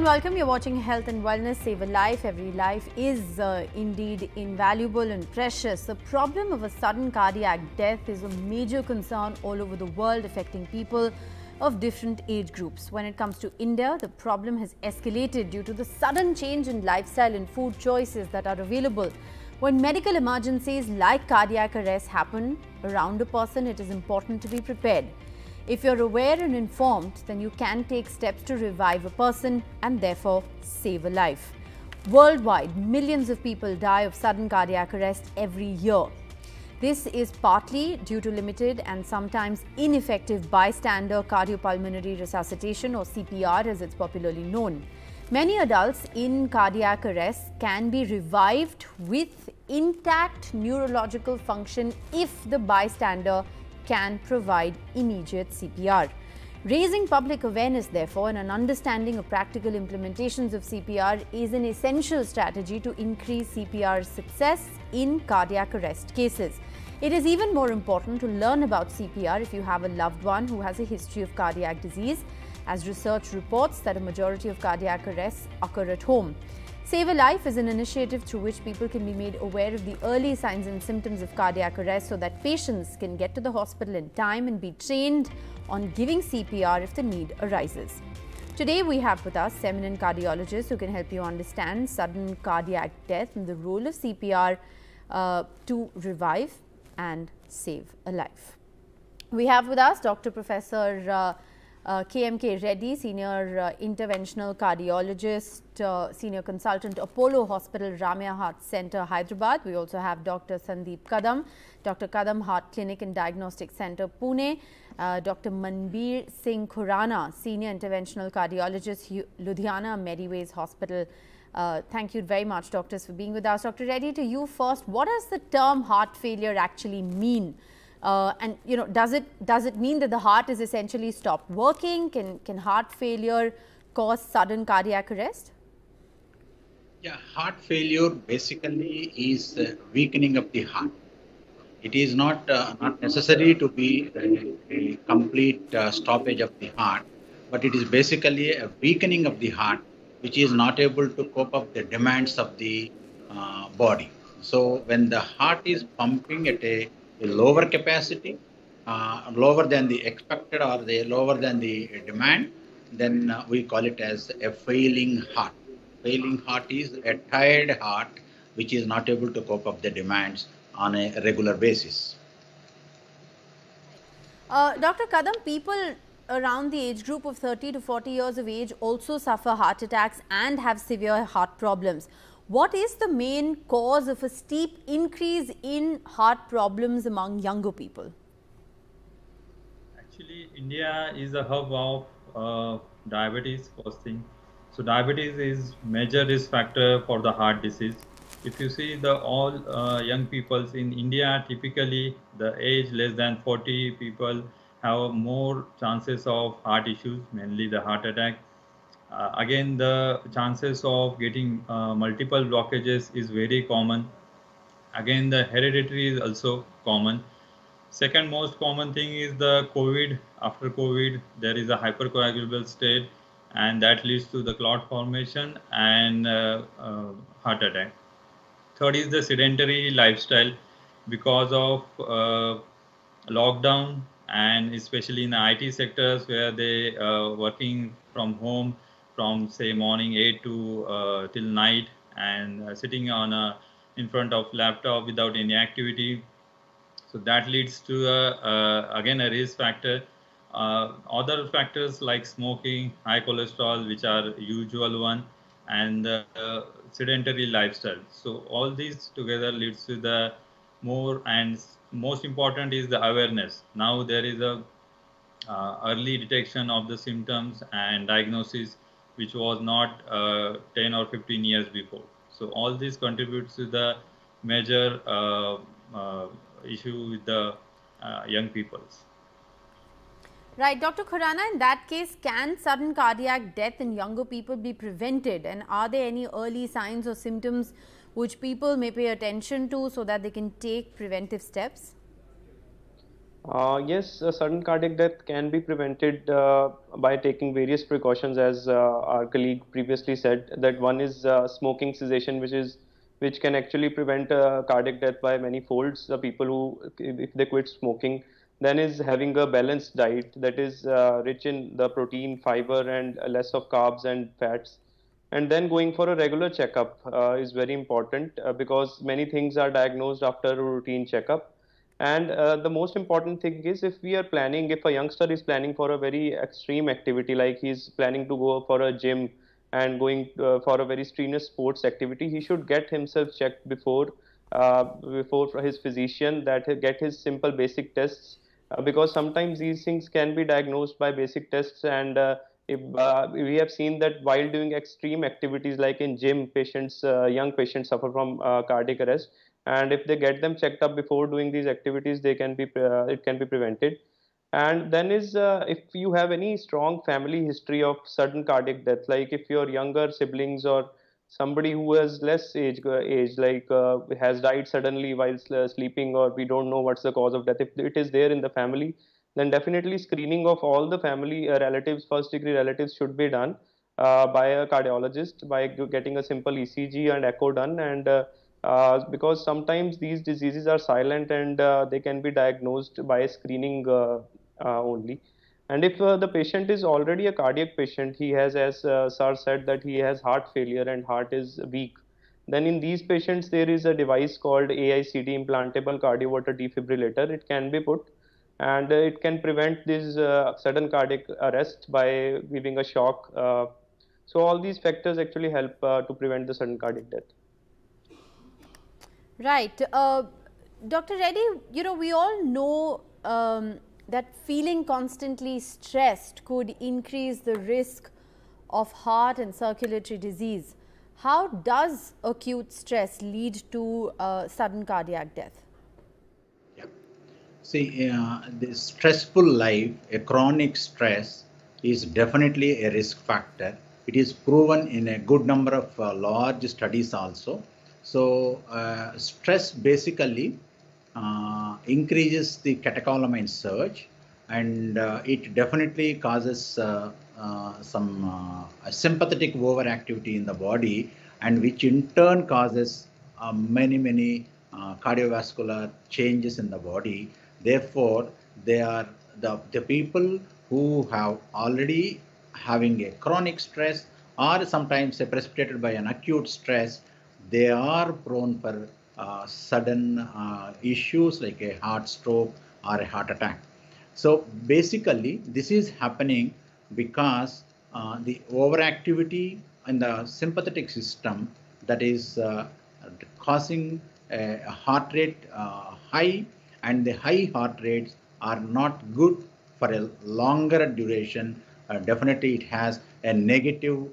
and welcome. You're watching Health and Wellness Save a Life. Every life is uh, indeed invaluable and precious. The problem of a sudden cardiac death is a major concern all over the world, affecting people of different age groups. When it comes to India, the problem has escalated due to the sudden change in lifestyle and food choices that are available. When medical emergencies like cardiac arrest happen around a person, it is important to be prepared. If you're aware and informed, then you can take steps to revive a person and therefore save a life. Worldwide, millions of people die of sudden cardiac arrest every year. This is partly due to limited and sometimes ineffective bystander cardiopulmonary resuscitation or CPR as it's popularly known. Many adults in cardiac arrest can be revived with intact neurological function if the bystander can provide immediate CPR. Raising public awareness, therefore, and an understanding of practical implementations of CPR is an essential strategy to increase CPR success in cardiac arrest cases. It is even more important to learn about CPR if you have a loved one who has a history of cardiac disease, as research reports that a majority of cardiac arrests occur at home. Save a Life is an initiative through which people can be made aware of the early signs and symptoms of cardiac arrest so that patients can get to the hospital in time and be trained on giving CPR if the need arises. Today we have with us eminent cardiologists who can help you understand sudden cardiac death and the role of CPR uh, to revive and save a life. We have with us Dr. Professor uh, uh, KMK Reddy, Senior uh, Interventional Cardiologist, uh, Senior Consultant, Apollo Hospital, Ramaya Heart Center, Hyderabad. We also have Dr. Sandeep Kadam, Dr. Kadam Heart Clinic and Diagnostic Center, Pune, uh, Dr. Manbir Singh Khurana, Senior Interventional Cardiologist, Ludhiana Mediways Hospital. Uh, thank you very much, doctors, for being with us. Dr. Reddy, to you first, what does the term heart failure actually mean? Uh, and you know, does it does it mean that the heart is essentially stopped working? Can can heart failure cause sudden cardiac arrest? Yeah, heart failure basically is weakening of the heart. It is not uh, not necessary to be a, a complete uh, stoppage of the heart, but it is basically a weakening of the heart, which is not able to cope up the demands of the uh, body. So when the heart is pumping at a lower capacity, uh, lower than the expected or the lower than the demand, then uh, we call it as a failing heart. Failing heart is a tired heart which is not able to cope up the demands on a regular basis. Uh, Dr. Kadam, people around the age group of 30 to 40 years of age also suffer heart attacks and have severe heart problems. What is the main cause of a steep increase in heart problems among younger people? Actually, India is a hub of uh, diabetes first thing. So diabetes is major risk factor for the heart disease. If you see the all uh, young people in India, typically the age less than 40 people have more chances of heart issues, mainly the heart attack uh, again, the chances of getting uh, multiple blockages is very common. Again, the hereditary is also common. Second most common thing is the COVID. After COVID, there is a hypercoagulable state, and that leads to the clot formation and uh, uh heart attack. Third is the sedentary lifestyle because of uh, lockdown and especially in the IT sectors where they uh, working from home from say morning 8 to uh, till night and uh, sitting on a in front of laptop without any activity. So that leads to a, again a risk factor. Uh, other factors like smoking high cholesterol which are usual one and uh, sedentary lifestyle. So all these together leads to the more and most important is the awareness. Now there is a uh, early detection of the symptoms and diagnosis which was not uh, 10 or 15 years before. So all this contributes to the major uh, uh, issue with the young peoples. Right, Dr. Khurana, in that case, can sudden cardiac death in younger people be prevented? And are there any early signs or symptoms which people may pay attention to so that they can take preventive steps? Uh, yes, a sudden cardiac death can be prevented uh, by taking various precautions, as uh, our colleague previously said. That one is uh, smoking cessation, which is which can actually prevent uh, cardiac death by many folds. The people who, if they quit smoking, then is having a balanced diet that is uh, rich in the protein, fiber, and less of carbs and fats. And then going for a regular checkup is very important because many things are diagnosed after a routine checkup and uh, the most important thing is if we are planning, if a youngster is planning for a very extreme activity, like he's planning to go for a gym and going uh, for a very strenuous sports activity, he should get himself checked before uh, before his physician that he get his simple basic tests. Uh, because sometimes these things can be diagnosed by basic tests and uh, if, uh, we have seen that while doing extreme activities like in gym patients young patients suffer from cardiac arrest and if they get them checked up before doing these activities they can be uh, it can be prevented. And then is uh, if you have any strong family history of sudden cardiac death like if your younger siblings or somebody who has less age uh, age like uh, has died suddenly while sleeping or we don't know what's the cause of death if it is there in the family then definitely screening of all the family uh, relatives first degree relatives should be done uh, by a cardiologist by getting a simple ecg and echo done and uh, because sometimes these diseases are silent and uh, they can be diagnosed by screening uh, uh only. And if uh, the patient is already a cardiac patient, he has, as Sir said, that he has heart failure and heart is weak. Then in these patients, there is a device called AICD, implantable cardioverter defibrillator. It can be put and it can prevent this sudden cardiac arrest by giving a shock. so all these factors actually help to prevent the sudden cardiac death. Right. Uh, Dr. Reddy, you know, we all know um, that feeling constantly stressed could increase the risk of heart and circulatory disease. How does acute stress lead to uh, sudden cardiac death? Yeah. See, uh, the stressful life, a chronic stress, is definitely a risk factor. It is proven in a good number of uh, large studies also so uh, stress basically uh, increases the catecholamine surge and uh, it definitely causes uh, uh, some uh, sympathetic overactivity in the body and which in turn causes many, many cardiovascular changes in the body. Therefore, they are the, the people who have already having a chronic stress or sometimes precipitated by an acute stress they are prone for uh, sudden uh, issues like a heart stroke or a heart attack. So basically, this is happening because uh, the overactivity in the sympathetic system that is uh, causing a heart rate uh, high and the high heart rates are not good for a longer duration. Uh, definitely it has a negative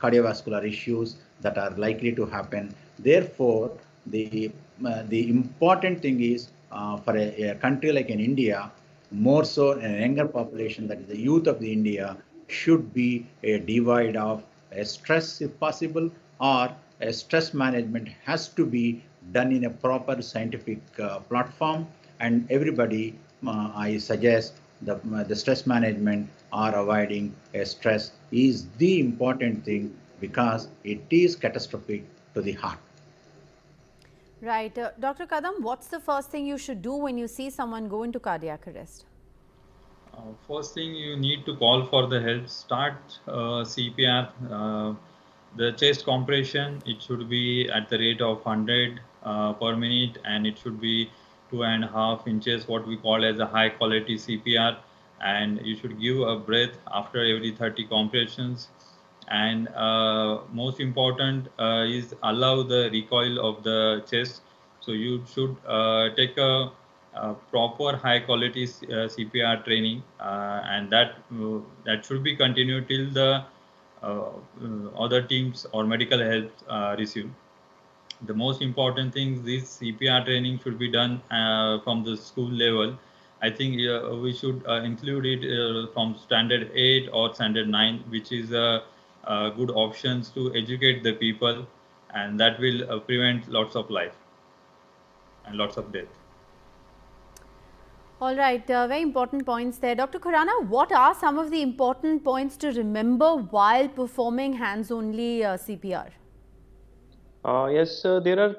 cardiovascular issues that are likely to happen. Therefore, the, uh, the important thing is uh, for a, a, country like in India, more so in a younger population, that is the youth of the India, should be a divide of a stress if possible or a stress management has to be done in a proper scientific uh, platform and everybody uh, I suggest the, uh, the stress management or avoiding a stress is the important thing because it is catastrophic to the heart. Right. Uh, Dr. Kadam, what's the first thing you should do when you see someone go into cardiac arrest? Uh, first thing you need to call for the help. Start uh, CPR. Uh, the chest compression, it should be at the rate of 100 uh, per minute and it should be two and a half inches, what we call as a high quality CPR. And you should give a breath after every 30 compressions. And uh, most important uh, is allow the recoil of the chest. So you should uh, take a, a, proper high quality uh, cpr training uh, and that uh, that should be continued till the other teams or medical help receive the most important thing this cpr training should be done from the school level I think we should include it from standard 8 or standard 9, which is a uh, good options to educate the people and that will uh, prevent lots of life and lots of death. All right, uh, very important points there. Dr. Khurana, what are some of the important points to remember while performing hands-only uh, CPR? Uh, yes, there are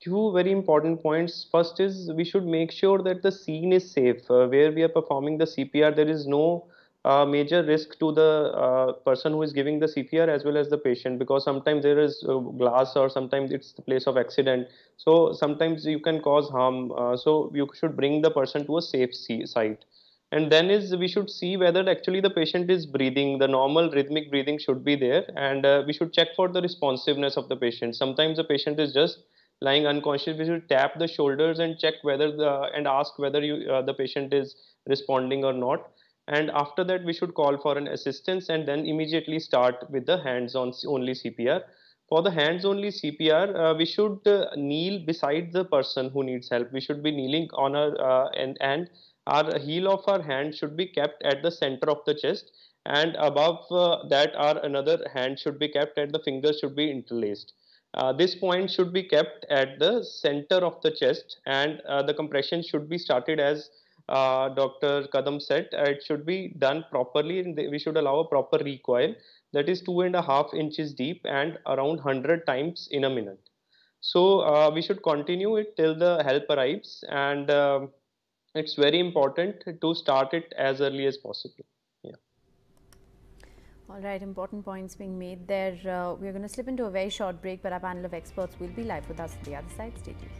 two very important points. First is we should make sure that the scene is safe. Uh, where we are performing the CPR, there is no uh, major risk to the uh, person who is giving the CPR as well as the patient because sometimes there is uh, glass or sometimes it's the place of accident. So sometimes you can cause harm. Uh, so you should bring the person to a safe site. And then is we should see whether actually the patient is breathing. The normal rhythmic breathing should be there, and uh, we should check for the responsiveness of the patient. Sometimes the patient is just lying unconscious we should tap the shoulders and check whether the and ask whether you uh, the patient is responding or not and after that we should call for an assistance and then immediately start with the hands on only cpr for the hands only cpr uh, we should uh, kneel beside the person who needs help we should be kneeling on our uh, and and our heel of our hand should be kept at the center of the chest and above uh, that our another hand should be kept and the fingers should be interlaced uh, this point should be kept at the center of the chest and uh, the compression should be started as Dr. Kadam said, it should be done properly and we should allow a proper recoil that is two and a half inches deep and around 100 times in a minute. So uh, we should continue it till the help arrives and um, it's very important to start it as early as possible. Yeah. All right, important points being made there. Uh, we're going to slip into a very short break, but our panel of experts will be live with us on the other side. Stay tuned.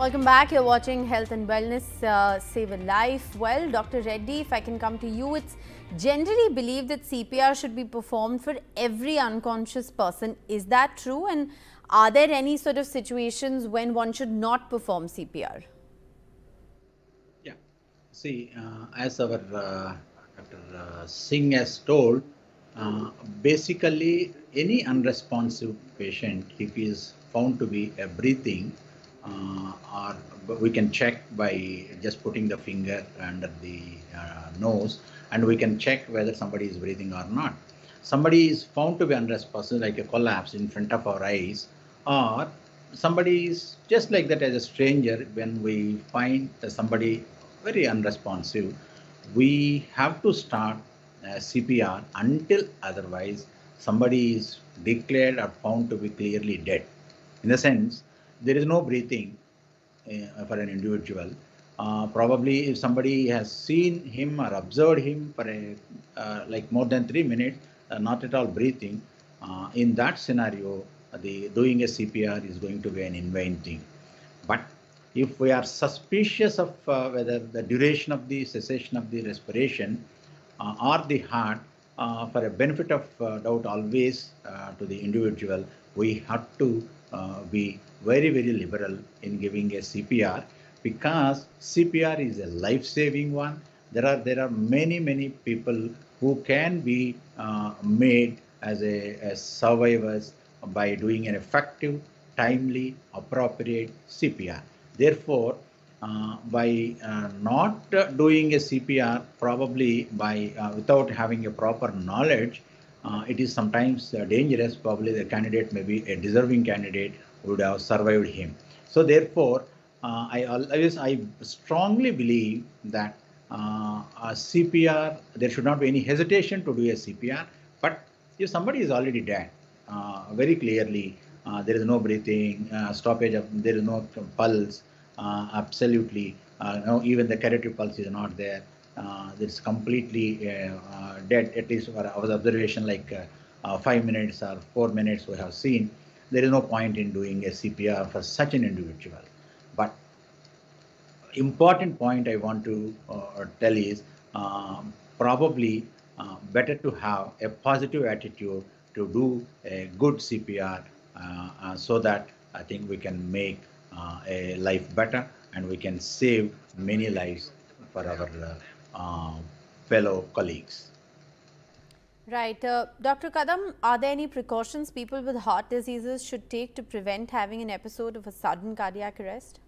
Welcome back. You're watching Health and Wellness uh, Save a Life. Well, Dr. Reddy, if I can come to you, it's generally believed that CPR should be performed for every unconscious person. Is that true? And are there any sort of situations when one should not perform CPR? Yeah. See, uh, as our uh, Dr. Uh, Singh has told, uh, basically any unresponsive patient, if he is found to be a breathing, or we can check by just putting the finger under the uh, nose and we can check whether somebody is breathing or not. Somebody is found to be unresponsive, like a collapse in front of our eyes, or somebody is just like that as a stranger. When we find somebody very unresponsive, we have to start uh, CPR until otherwise somebody is declared or found to be clearly dead. In the sense, there is no breathing uh, for an individual uh, probably if somebody has seen him or observed him for a uh, like more than three minutes, uh, not at all breathing, uh, in that scenario, the doing a CPR is going to be an in vain thing. But if we are suspicious of uh, whether the duration of the cessation of the respiration or the heart, for a benefit of doubt always to the individual, we have to be very, very liberal in giving a CPR because CPR is a life-saving one. There are there are many many people who can be uh, made as a as survivors by doing an effective, timely, appropriate CPR. Therefore, uh, by uh, not doing a CPR, probably by uh, without having a proper knowledge, uh, it is sometimes uh, dangerous. Probably the candidate may be a deserving candidate would have survived him. So therefore, uh, I always I strongly believe that uh, CPR there should not be any hesitation to do a CPR. But if somebody is already dead, uh, very clearly uh, there is no breathing, stoppage of there is no pulse, absolutely no even the carotid pulse is not there. It's completely dead. At least for our observation, like five minutes or four minutes we have seen. There is no point in doing a CPR for such an individual. But important point I want to uh, tell is um, probably uh, better to have a positive attitude to do a good CPR uh, uh, so that I think we can make uh, a life better and we can save many lives for our uh, fellow colleagues. Right. Uh, Dr. Kadam, are there any precautions people with heart diseases should take to prevent having an episode of a sudden cardiac arrest?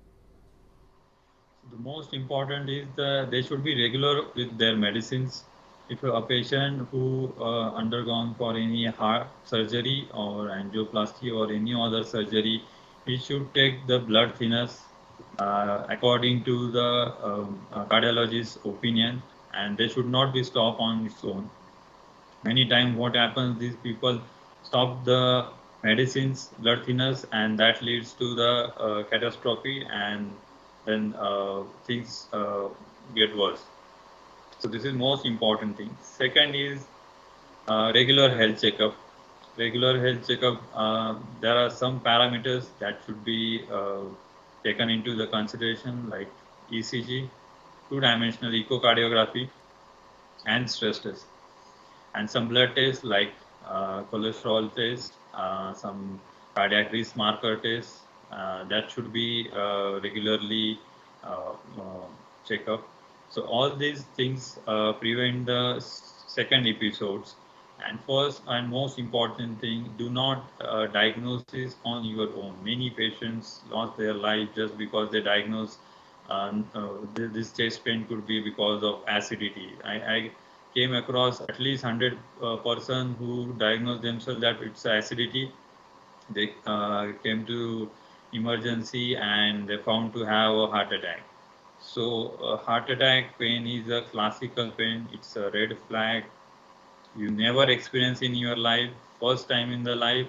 the most important is that they should be regular with their medicines. If a patient who uh, undergone for any heart surgery or angioplasty or any other surgery, he should take the blood thinners according to the um, uh, cardiologist's opinion and they should not be stopped on its own. Many times what happens, these people stop the medicines, blood thinners, and that leads to the uh, catastrophe, and then uh, things uh, get worse. So this is most important thing. Second is uh, regular health checkup. Regular health checkup. Uh, there are some parameters that should be uh, taken into the consideration, like ECG, two-dimensional echocardiography, and stress test, and some blood tests like cholesterol test, uh, some cardiac risk marker tests uh, that should be uh, regularly checked up. So all these things prevent the second episodes. And first and most important thing, do not uh, diagnose this on your own. Many patients lost their life just because they diagnosed um, uh, this chest pain could be because of acidity. I, I came across at least 100 uh, person who diagnosed themselves that it's acidity. They uh, came to emergency and they found to have a heart attack. So uh, heart attack pain is a classical pain. It's a red flag. You never experience in your life. First time in the life.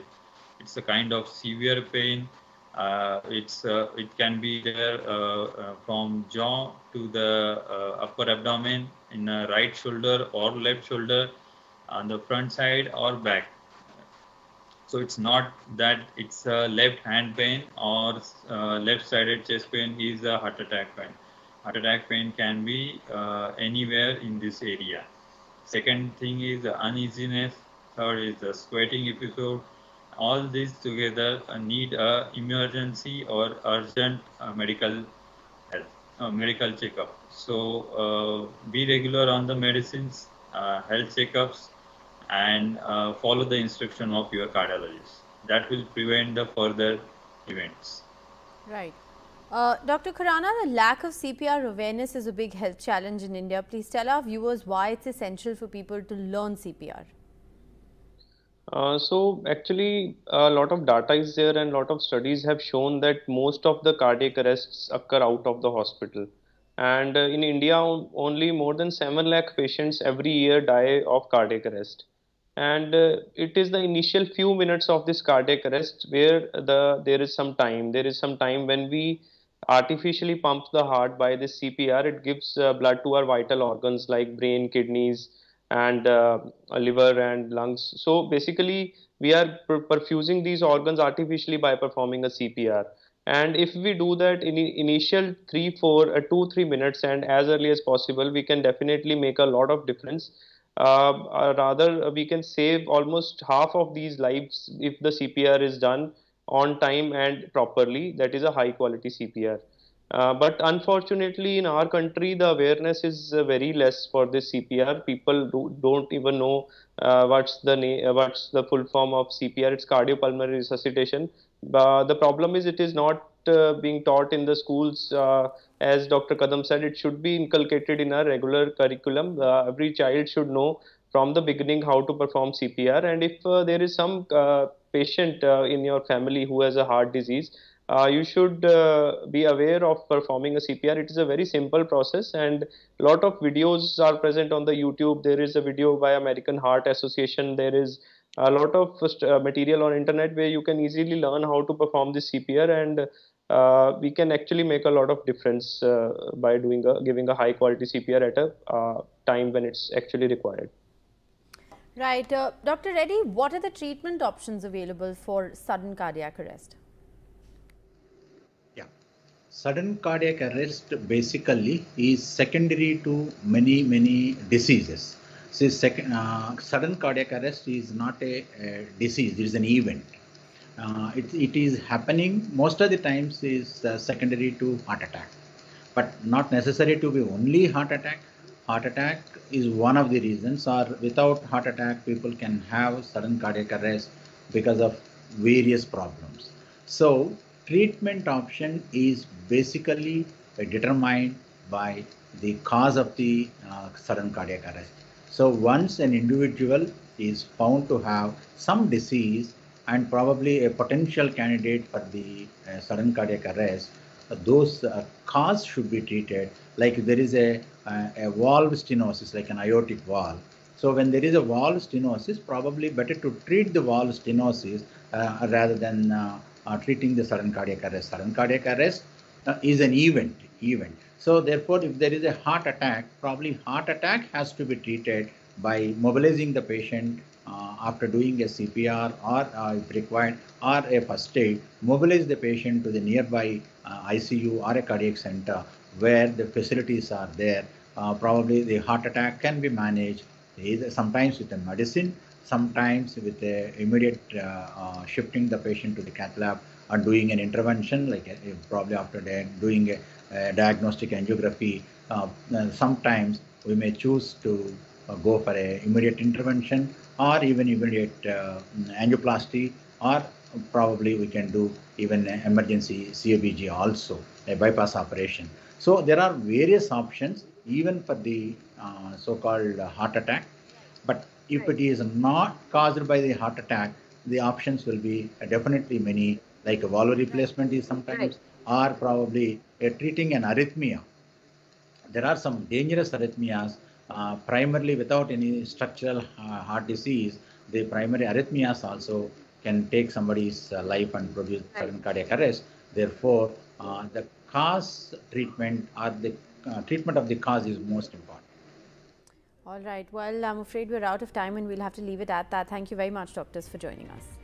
It's a kind of severe pain. Uh, it's uh, it can be there uh, uh from jaw to the uh, upper abdomen in the right shoulder or left shoulder on the front side or back so it's not that it's a left hand pain or uh, left sided chest pain is a heart attack pain heart attack pain can be anywhere in this area second thing is uneasiness third is the sweating episode all these together uh, need a emergency or urgent uh, medical health uh, medical checkup so be regular on the medicines, health checkups, and uh, follow the instruction of your cardiologist. That will prevent the further events. Right. Uh, Dr. Khurana, the lack of CPR awareness is a big health challenge in India. Please tell our viewers why it's essential for people to learn CPR. Uh, so actually a lot of data is there and a lot of studies have shown that most of the cardiac arrests occur out of the hospital and uh, in India only more than 7 lakh patients every year die of cardiac arrest and uh, it is the initial few minutes of this cardiac arrest where the there is some time there is some time when we artificially pumps the heart by this CPR it gives uh, blood to our vital organs like brain kidneys and uh, liver and lungs. So basically we are perfusing these organs artificially by performing a CPR and if we do that in initial three four uh, two three minutes and as early as possible we can definitely make a lot of difference. Uh, uh, rather we can save almost half of these lives if the cpr is done on time and properly that is a high quality cpr uh, but unfortunately in our country the awareness is uh, very less for this cpr people do, don't even know uh, what's the what's the full form of cpr it's cardiopulmonary resuscitation uh, the problem is it is not uh, being taught in the schools uh, as Dr. Kadam said, it should be inculcated in a regular curriculum. Uh, every child should know from the beginning how to perform CPR. And if uh, there is some uh, patient in your family who has a heart disease, you should be aware of performing a CPR. It is a very simple process, and a lot of videos are present on the YouTube. There is a video by American Heart Association. There is a lot of uh, material on internet where you can easily learn how to perform this CPR and uh, we can actually make a lot of difference uh, by doing a, giving a high quality CPR at a uh, time when it's actually required. Right. Uh, Dr. Reddy, what are the treatment options available for sudden cardiac arrest? Yeah. Sudden cardiac arrest basically is secondary to many, many diseases See, second, uh, sudden cardiac arrest is not a, a disease, it is an event. Uh, it, it is happening most of the times is uh, secondary to heart attack, but not necessary to be only heart attack. Heart attack is one of the reasons or without heart attack people can have sudden cardiac arrest because of various problems. So treatment option is basically determined by the cause of the uh, sudden cardiac arrest. So once an individual is found to have some disease and probably a potential candidate for the uh, sudden cardiac arrest, those uh, cause should be treated like there is a, uh, a valve stenosis, like an aortic valve. So when there is a valve stenosis, probably better to treat the valve stenosis uh, rather than uh, treating the sudden cardiac arrest. Sudden cardiac arrest is an event, event. So therefore, if there is a heart attack, probably heart attack has to be treated by mobilizing the patient uh, after doing a CPR or uh, if required or a first aid, mobilize the patient to the nearby uh, ICU or a cardiac center where the facilities are there. Uh, probably the heart attack can be managed either sometimes with a medicine, sometimes with a immediate uh, uh, shifting the patient to the cath lab or doing an intervention like probably after doing a, a diagnostic angiography. sometimes we may choose to go for a immediate intervention or even immediate uh, angioplasty or probably we can do even emergency CABG also, a bypass operation. So there are various options even for the uh, so-called heart attack. But if it is not caused by the heart attack, the options will be definitely many, like a valve replacement is sometimes, or probably treating an arrhythmia. There are some dangerous arrhythmias uh, primarily without any structural uh, heart disease, the primary arrhythmias also can take somebody's uh, life and produce sudden cardiac arrest. Therefore, uh, the cause treatment or the uh, treatment of the cause is most important. All right. Well, I'm afraid we're out of time and we'll have to leave it at that. Thank you very much, doctors, for joining us.